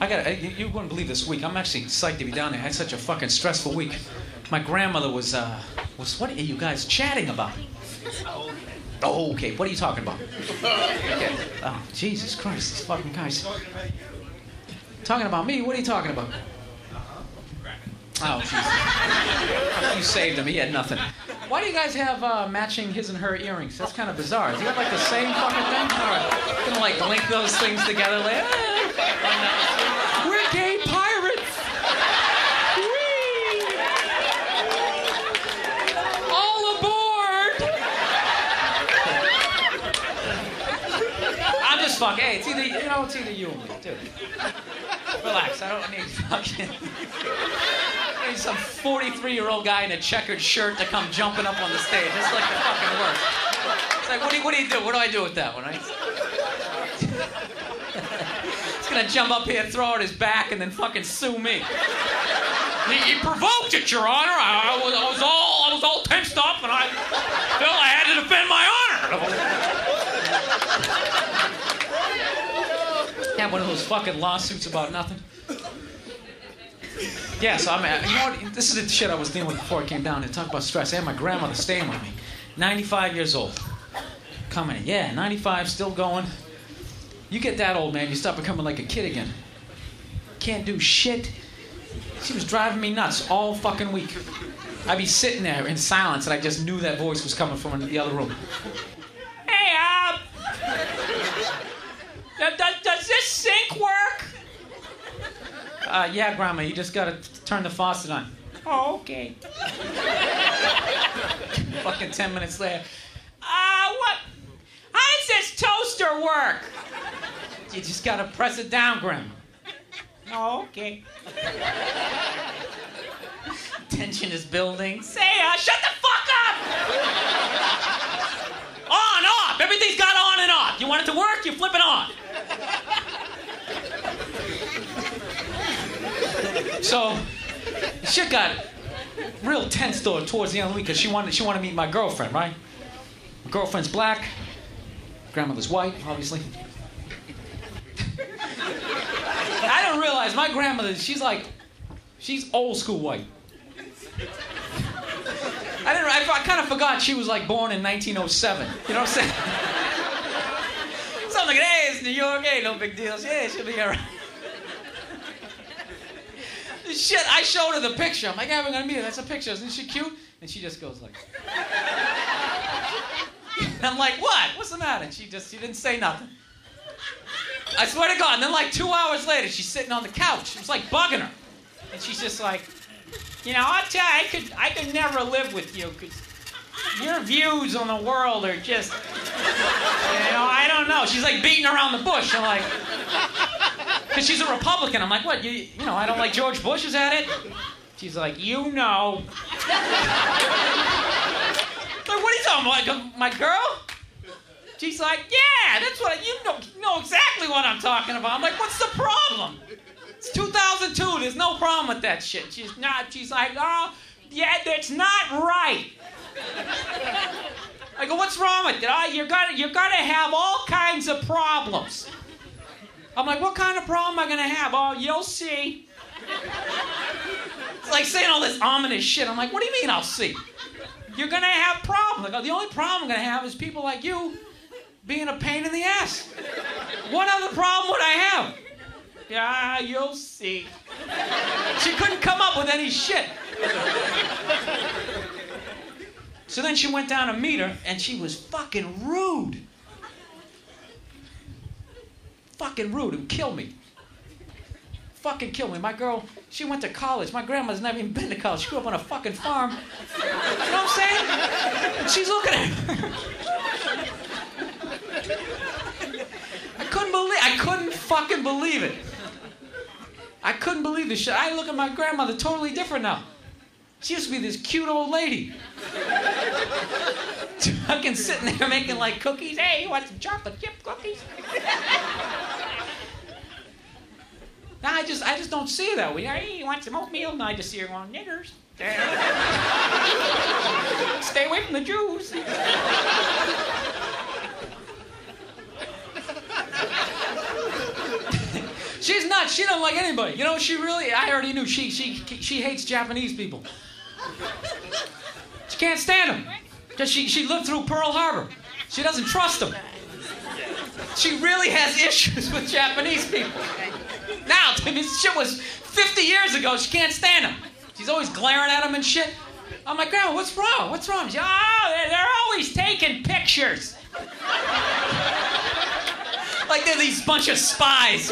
I got. You, you wouldn't believe this week. I'm actually psyched to be down there. I had such a fucking stressful week. My grandmother was. Uh, was what are you guys chatting about? Oh, okay. What are you talking about? Okay. Oh, Jesus Christ, these fucking guys. Talking about me? What are you talking about? Oh, Jesus. You saved him. He had nothing. Why do you guys have uh, matching his and her earrings? That's kind of bizarre. Do you have like the same fucking thing? All right. Gonna like link those things together later? We're I'm. Hey, it's either you know, it's either you or me, dude. Relax. I don't need fucking. I need some 43-year-old guy in a checkered shirt to come jumping up on the stage. It's like the fucking worst. It's like, what do you, what do you do? What do I do with that one? Right? He's gonna jump up here, throw out his back, and then fucking sue me. He, he provoked it, Your Honor. I, I, was, I was all I was all tensed up, and I felt I had to defend my honor. Yeah, one of those fucking lawsuits about nothing. Yeah, so I'm at, you know what? This is the shit I was dealing with before I came down to talk about stress. I had my grandmother staying with me, 95 years old. Coming in, yeah, 95, still going. You get that old man, you start becoming like a kid again. Can't do shit. She was driving me nuts all fucking week. I'd be sitting there in silence, and I just knew that voice was coming from the other room. Hey, does this sink work? Uh, yeah, Grandma, you just gotta turn the faucet on. Oh, okay. Fucking 10 minutes later. Uh, what? How does this toaster work? You just gotta press it down, Grandma. Oh, okay. Tension is building. Say, uh, shut the fuck up! on, off. Everything's got on and off. You want it to work, you flip it on. So, shit got real tense though towards the end of the week because she wanted she wanted to meet my girlfriend, right? My girlfriend's black, grandmother's white, obviously. I didn't realize my grandmother, she's like, she's old school white. I didn't. I, I kind of forgot she was like born in 1907. You know what I'm saying? so I'm like, hey, it's New York, hey, no big deal. Yeah, she'll be alright. Shit, I showed her the picture. I'm like, yeah, we're gonna meet her. That's a picture. Isn't she cute? And she just goes like. I'm like, what? What's the matter? And she just, she didn't say nothing. I swear to God. And then like two hours later, she's sitting on the couch. It was like bugging her. And she's just like, you know, I'll tell you, I could, I could never live with you because your views on the world are just, you know, I don't know. She's like beating around the bush. I'm like, because she's a Republican. I'm like, what? You, you know, I don't like George Bush. Is that it? She's like, you know. like, what are you talking about? My girl? She's like, yeah, that's what I, you know, know exactly what I'm talking about. I'm like, what's the problem? It's 2002. There's no problem with that shit. She's not. She's like, oh, yeah, that's not right. I go, what's wrong with it? Oh, you're gonna, you're gonna have all kinds of problems. I'm like, what kind of problem am I gonna have? Oh, you'll see. It's like saying all this ominous shit. I'm like, what do you mean I'll see? You're gonna have problems. Go, the only problem I'm gonna have is people like you being a pain in the ass. What other problem would I have? Yeah, you'll see. She couldn't come up with any shit. So then she went down to meet her, and she was fucking rude. Fucking rude. It would kill me. Fucking kill me. My girl, she went to college. My grandma's never even been to college. She grew up on a fucking farm. You know what I'm saying? She's looking at her. I couldn't believe I couldn't fucking believe it. I couldn't believe this shit. I look at my grandmother totally different now. She used to be this cute old lady. Fucking sitting there making like cookies. Hey, you want some chocolate chip cookies? now I just I just don't see that way. Hey, you want some oatmeal? No, I just see her going, niggers. Stay away from the Jews. She's not. She doesn't like anybody. You know, she really. I already knew. She she she hates Japanese people. She can't stand them. Cause she she lived through Pearl Harbor. She doesn't trust them. She really has issues with Japanese people. Now, I mean, this shit was 50 years ago. She can't stand them. She's always glaring at them and shit. I'm like, Grandma, what's wrong? What's wrong? She, oh, they're always taking pictures. like they're these bunch of spies.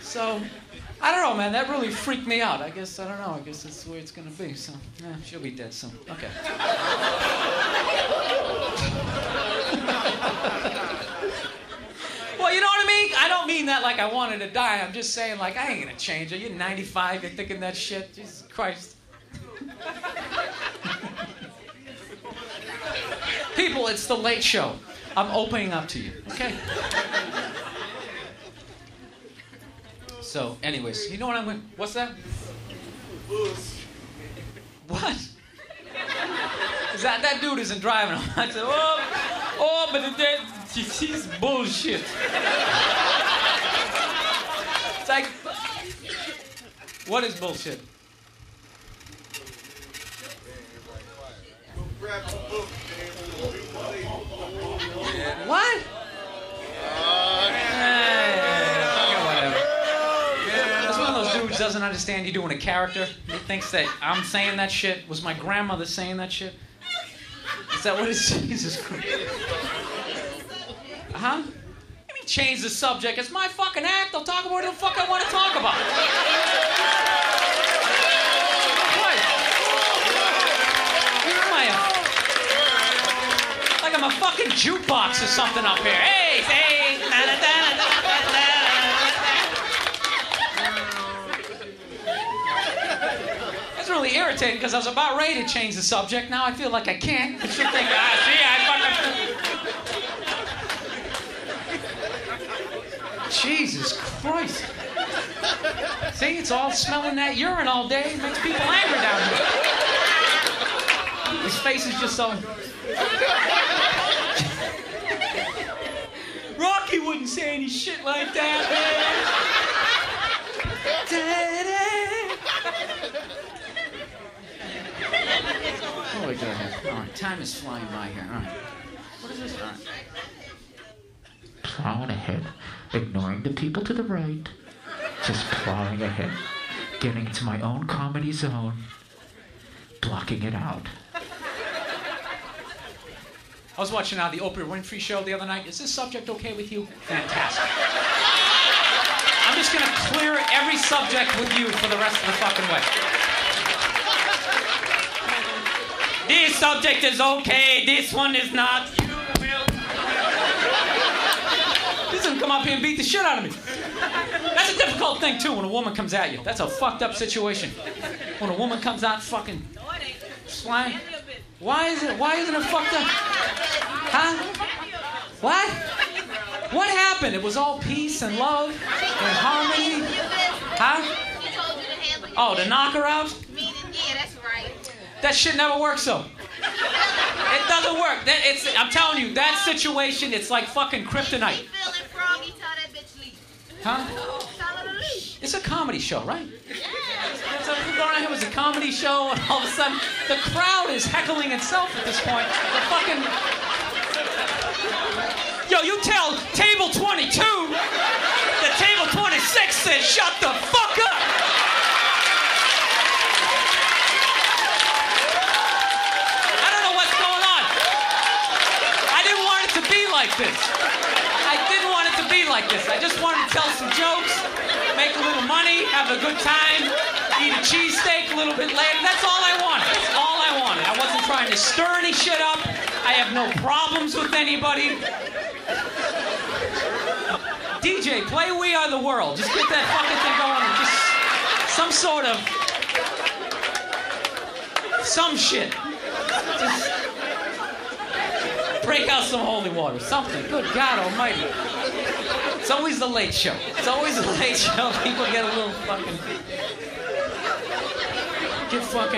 so, I don't know, man. That really freaked me out. I guess, I don't know. I guess that's the way it's going to be. So, yeah, she'll be dead soon. Okay. Well, you know what I mean? I don't mean that like I wanted to die. I'm just saying, like, I ain't gonna change her. You're 95, you're thinking that shit. Jesus Christ. People, it's the late show. I'm opening up to you, okay? So, anyways, you know what I'm going What's that? What? That that dude isn't driving? I said, oh, oh, but that, he's bullshit. It's like, what is bullshit? What? Doesn't understand you doing a character. He thinks that I'm saying that shit. Was my grandmother saying that shit? Is that what it is? Jesus Christ. Huh? Let me change the subject. It's my fucking act. I'll talk about what the fuck I want to talk about. Like I'm a fucking jukebox or something up here. Hey, hey, na na na really irritating because I was about ready to change the subject. Now I feel like I can't. Should think, ah, see, I fucking. Jesus Christ. See, it's all smelling that urine all day. It makes people angry down here. His face is just so. Rocky wouldn't say any shit like that, man. Oh my god. All right, time is flying by here. All right. What is this? All right. plowing ahead, ignoring the people to the right, just plowing ahead, getting to my own comedy zone, blocking it out. I was watching uh, the Oprah Winfrey show the other night. Is this subject okay with you? Fantastic. I'm just gonna clear every subject with you for the rest of the fucking way. This subject is okay. This one is not. You will. He's gonna come up here and beat the shit out of me. That's a difficult thing too when a woman comes at you. That's a fucked up situation. When a woman comes out fucking slime. Why is it? Why isn't it fucked up? Huh? What? What happened? It was all peace and love and harmony. Huh? Oh, to knock her out? Yeah. That shit never works though. It doesn't work. That it's. I'm telling you, that situation, it's like fucking kryptonite. She feeling froggy, tell that bitch leave. Huh? Tell her to leave. It's a comedy show, right? So we're going out here was a comedy show, and all of a sudden the crowd is heckling itself at this point. The fucking yo, you tell table 22 that table 26 says shut the fuck up. I don't know what's going on. I didn't want it to be like this. I didn't want it to be like this. I just wanted to tell some jokes, make a little money, have a good time, eat a cheesesteak a little bit later. That's all I wanted. That's all I wanted. I wasn't trying to stir any shit up. I have no problems with anybody. DJ, play We Are the World. Just get that fucking thing going. Just some sort of some shit. Just break out some holy water. Something. Good God Almighty. It's always the late show. It's always the late show. People get a little fucking. Get fucking.